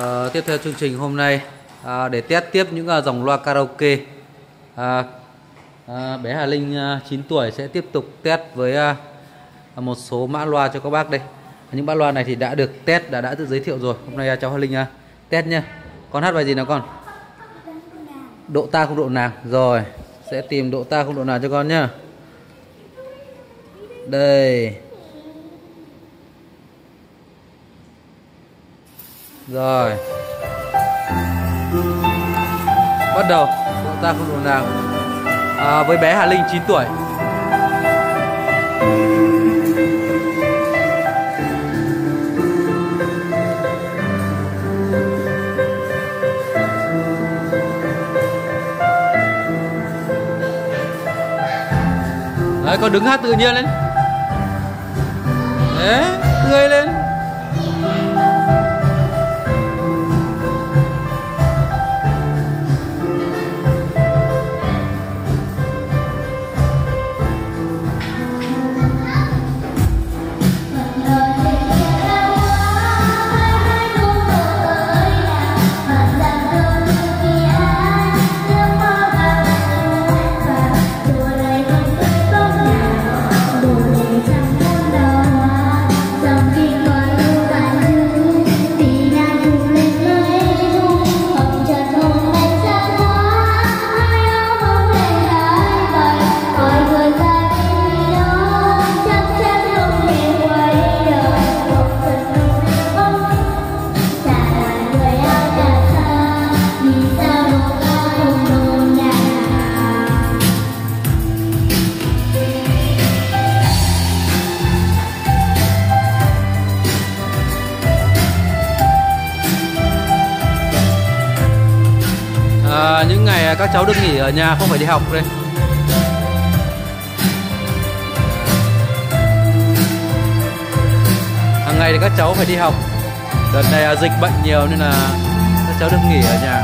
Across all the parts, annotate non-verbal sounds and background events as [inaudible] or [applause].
À, tiếp theo chương trình hôm nay à, để test tiếp những à, dòng loa karaoke. À, à, bé Hà Linh à, 9 tuổi sẽ tiếp tục test với à, một số mã loa cho các bác đây. Những mã loa này thì đã được test đã đã tự giới thiệu rồi. Hôm nay à, cháu Hà Linh à, test nha. Con hát bài gì nào con? Độ ta không độ nàng. Rồi sẽ tìm độ ta không độ nàng cho con nhá. Đây. Rồi. Bắt đầu bọn ta không độ nào à, Với bé Hà Linh 9 tuổi. Đấy, con đứng hát tự nhiên lên. Đấy, tươi lên. Các cháu được nghỉ ở nhà, không phải đi học đây. Hàng ngày thì các cháu phải đi học. Đợt này à, dịch bệnh nhiều nên là các cháu được nghỉ ở nhà.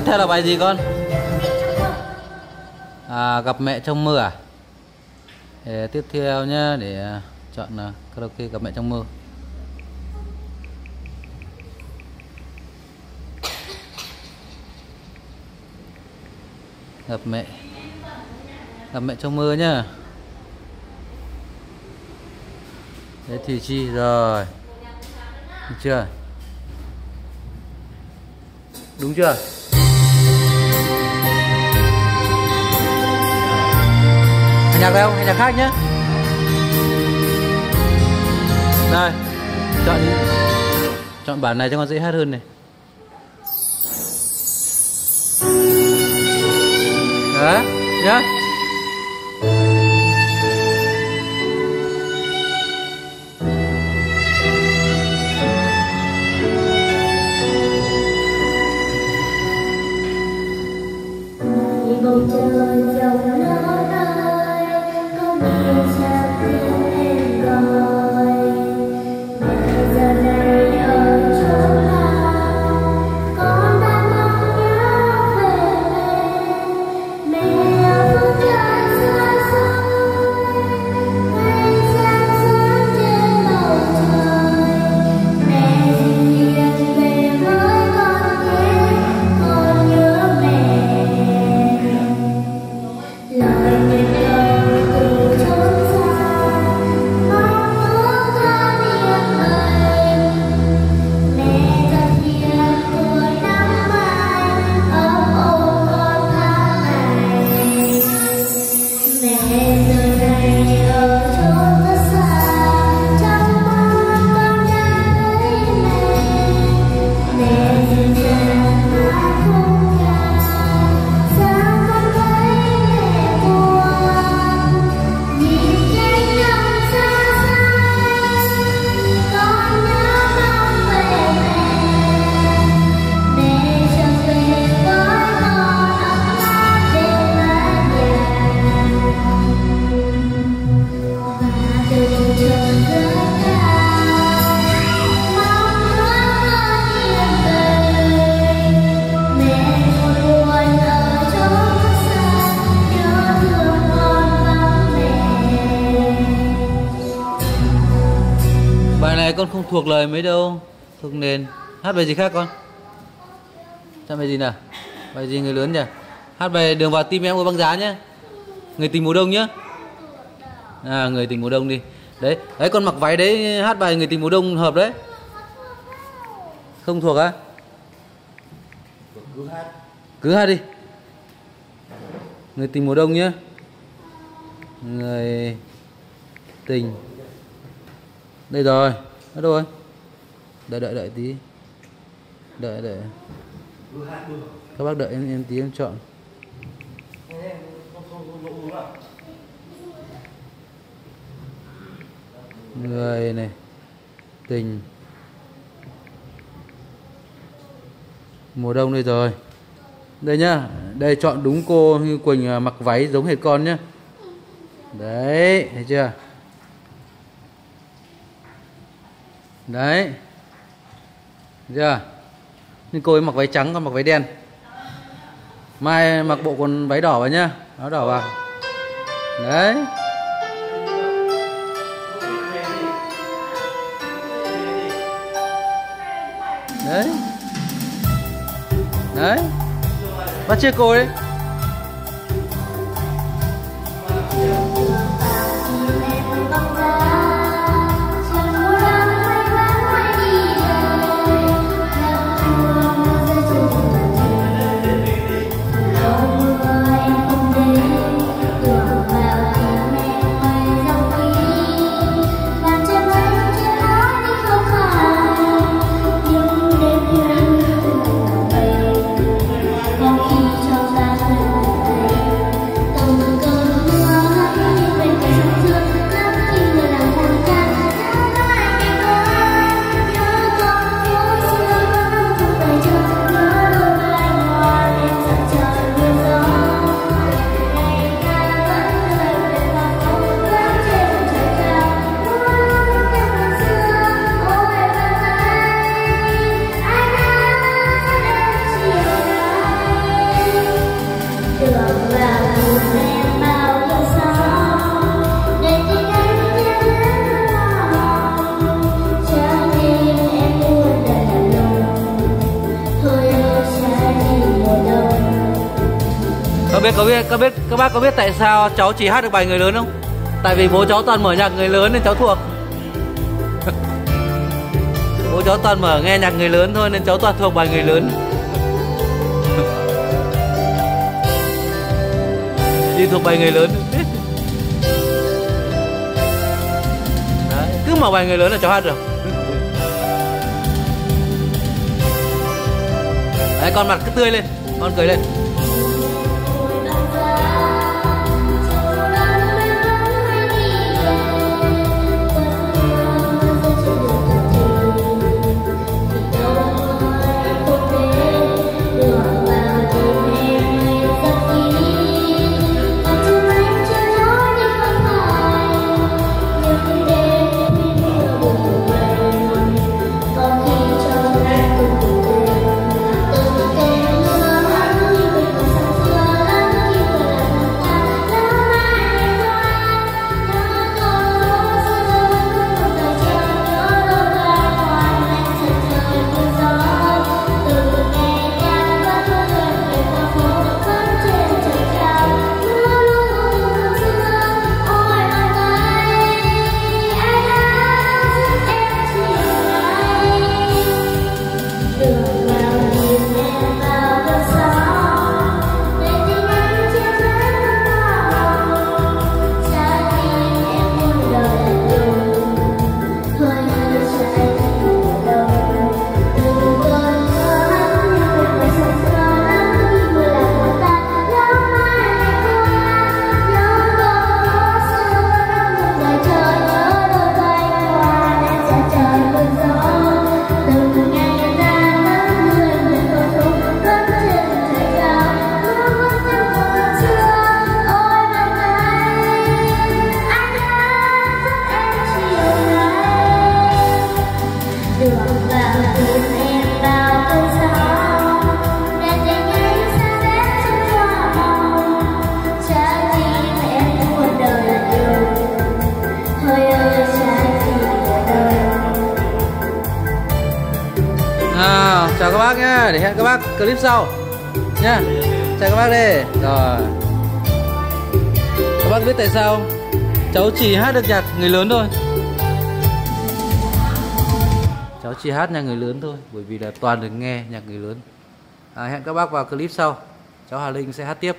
Tiếp theo là bài gì con? À, gặp mẹ trong mưa à? Để tiếp theo nhé để chọn à, karaoke gặp mẹ trong mưa Gặp mẹ. Gặp mẹ trong mưa nhá. Thế thì chi rồi. Được chưa? Đúng chưa? Nhạc đâu hay nhạc khác nhé đây chọn chọn bản này cho con dễ hát hơn này. Đấy, nhá. Thuộc lời mấy đâu? Thuộc nền. Hát bài gì khác con? Hát bài gì nào? Bài gì người lớn nhỉ? Hát bài đường vào tim em của băng giá nhé người tình mùa đông nhá. À người tình mùa đông đi. Đấy đấy con mặc váy đấy hát bài người tình mùa đông hợp đấy. Không thuộc á? Cứ hát. Cứ hát đi. Người tình mùa đông nhá. Người tình. Đây rồi đâu rồi đợi đợi đợi tí. Đợi đợi. Các bác đợi em em tí em chọn. Người này. Tình. Mùa đông đây rồi. Đây nhá. Đây chọn đúng cô như quỳnh à, mặc váy giống hệt con nhá. Đấy, thấy chưa? Đấy. Chưa? Nhưng cô ấy mặc váy trắng, con mặc váy đen. Mai mặc bộ quần váy đỏ vào nhá. Áo đỏ vào. Đấy. Đấy. Đấy. Bắt chưa cô ấy? Biết có biết các biết các bác có biết tại sao cháu chỉ hát được bài người lớn không? Tại vì bố cháu toàn mở nhạc người lớn nên cháu thuộc. [laughs] bố cháu toàn mở nghe nhạc người lớn thôi nên cháu toàn thuộc bài người lớn. [laughs] Đi thuộc bài người lớn. [laughs] Đấy, cứ mở bài người lớn là cháu hát được. Đấy, con mặt cứ tươi lên, con cười lên. Chào các bác nhá để hẹn các bác clip sau nhá. Chào các bác đây rồi. Các bác biết tại sao không? cháu chỉ hát được nhạc người lớn thôi. Cháu chỉ hát nhạc người lớn thôi bởi vì là toàn được nghe nhạc người lớn. À, hẹn các bác vào clip sau. Cháu Hà Linh sẽ hát tiếp.